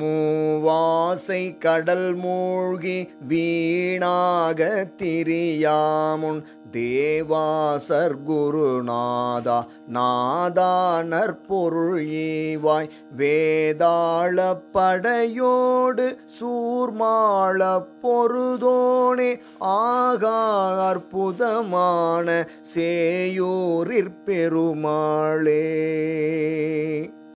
மூவாசை கடல் மூழ்கி வீணாக திரியாமுன் தேவாசர் குருநாதா நாதா நற்பொருள் ஈவாய். வேதாள படையோடு சூர்மாள பொருதோனே ஆகா அற்புதமான சேயூரிற் பெருமாளே.